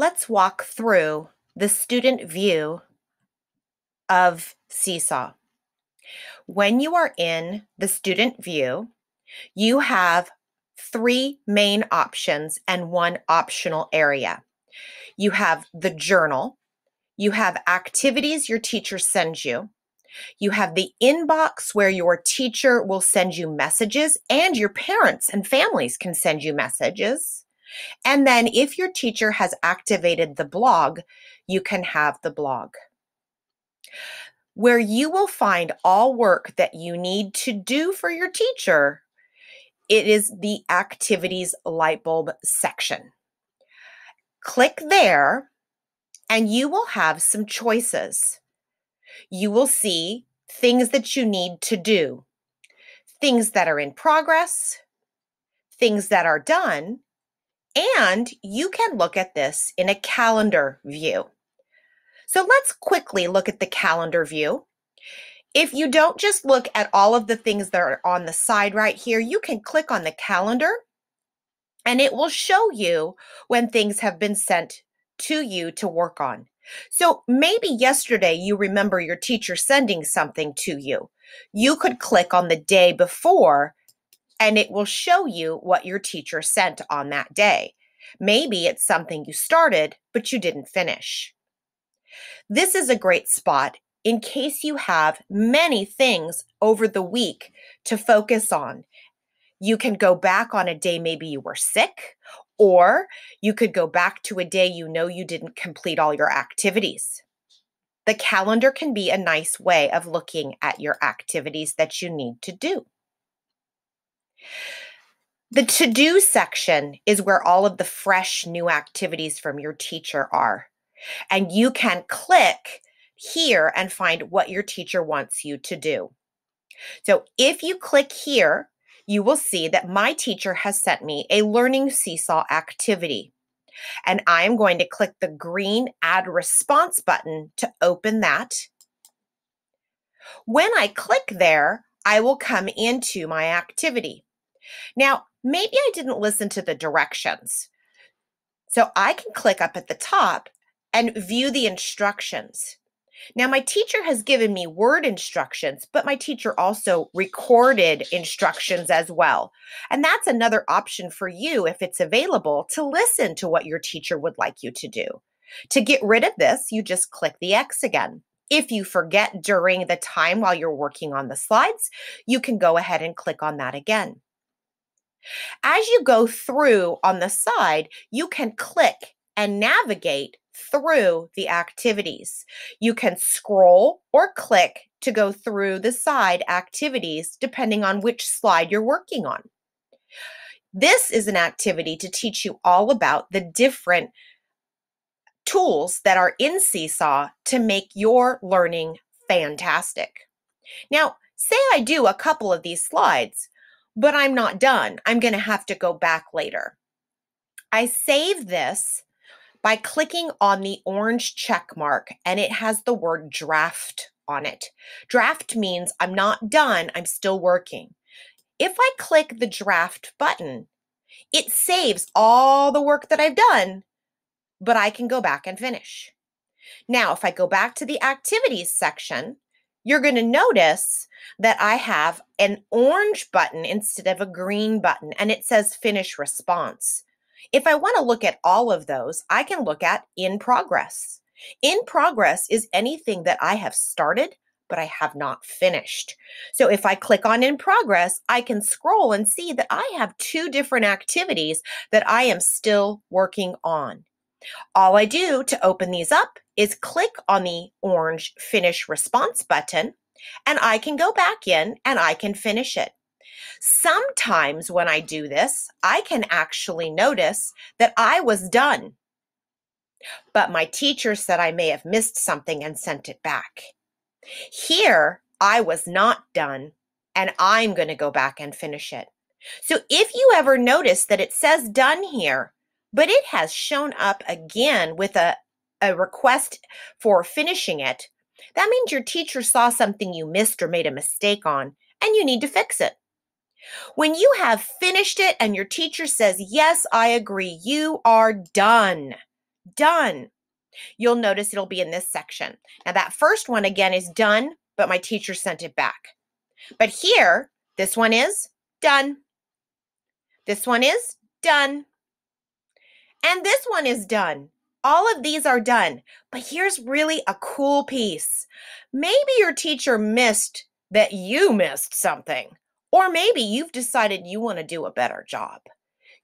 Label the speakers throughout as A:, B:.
A: Let's walk through the student view of Seesaw. When you are in the student view, you have three main options and one optional area. You have the journal, you have activities your teacher sends you, you have the inbox where your teacher will send you messages, and your parents and families can send you messages. And then, if your teacher has activated the blog, you can have the blog. Where you will find all work that you need to do for your teacher, it is the activities light bulb section. Click there, and you will have some choices. You will see things that you need to do, things that are in progress, things that are done, and you can look at this in a calendar view. So let's quickly look at the calendar view. If you don't just look at all of the things that are on the side right here, you can click on the calendar and it will show you when things have been sent to you to work on. So maybe yesterday you remember your teacher sending something to you. You could click on the day before and it will show you what your teacher sent on that day. Maybe it's something you started, but you didn't finish. This is a great spot in case you have many things over the week to focus on. You can go back on a day maybe you were sick, or you could go back to a day you know you didn't complete all your activities. The calendar can be a nice way of looking at your activities that you need to do. The to do section is where all of the fresh new activities from your teacher are. And you can click here and find what your teacher wants you to do. So if you click here, you will see that my teacher has sent me a Learning Seesaw activity. And I am going to click the green Add Response button to open that. When I click there, I will come into my activity. Now, maybe I didn't listen to the directions. So I can click up at the top and view the instructions. Now, my teacher has given me word instructions, but my teacher also recorded instructions as well. And that's another option for you if it's available to listen to what your teacher would like you to do. To get rid of this, you just click the X again. If you forget during the time while you're working on the slides, you can go ahead and click on that again. As you go through on the side, you can click and navigate through the activities. You can scroll or click to go through the side activities depending on which slide you're working on. This is an activity to teach you all about the different tools that are in Seesaw to make your learning fantastic. Now, say I do a couple of these slides, but I'm not done. I'm going to have to go back later. I save this by clicking on the orange check mark and it has the word draft on it. Draft means I'm not done, I'm still working. If I click the draft button, it saves all the work that I've done, but I can go back and finish. Now, if I go back to the activities section, you're going to notice that I have an orange button instead of a green button, and it says finish response. If I want to look at all of those, I can look at in progress. In progress is anything that I have started, but I have not finished. So if I click on in progress, I can scroll and see that I have two different activities that I am still working on. All I do to open these up is click on the orange finish response button and I can go back in and I can finish it. Sometimes when I do this, I can actually notice that I was done. But my teacher said I may have missed something and sent it back. Here, I was not done, and I'm going to go back and finish it. So if you ever notice that it says done here, but it has shown up again with a, a request for finishing it, that means your teacher saw something you missed or made a mistake on, and you need to fix it. When you have finished it and your teacher says, Yes, I agree, you are done. done. You'll notice it'll be in this section. Now, that first one again is done, but my teacher sent it back. But here, this one is done. This one is done. And this one is done. All of these are done. But here's really a cool piece. Maybe your teacher missed that you missed something. Or maybe you've decided you want to do a better job.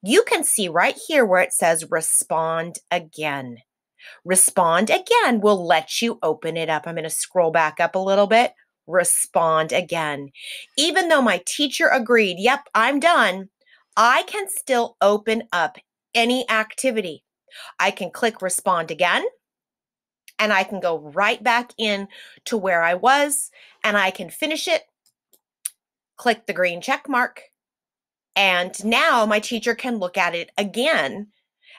A: You can see right here where it says respond again. Respond again will let you open it up. I'm going to scroll back up a little bit. Respond again. Even though my teacher agreed, yep, I'm done, I can still open up any activity. I can click respond again and I can go right back in to where I was and I can finish it. Click the green check mark. And now my teacher can look at it again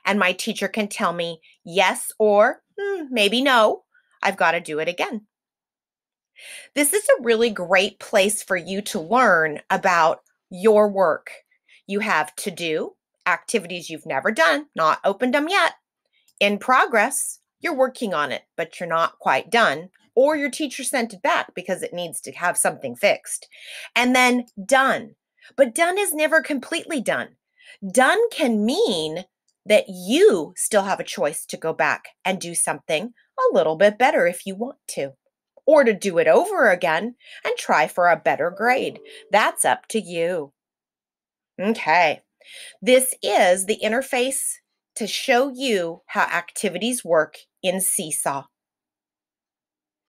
A: and my teacher can tell me yes or hmm, maybe no. I've got to do it again. This is a really great place for you to learn about your work. You have to do activities you've never done, not opened them yet, in progress, you're working on it, but you're not quite done, or your teacher sent it back because it needs to have something fixed. And then done. But done is never completely done. Done can mean that you still have a choice to go back and do something a little bit better if you want to, or to do it over again and try for a better grade. That's up to you. Okay. This is the interface to show you how activities work in Seesaw.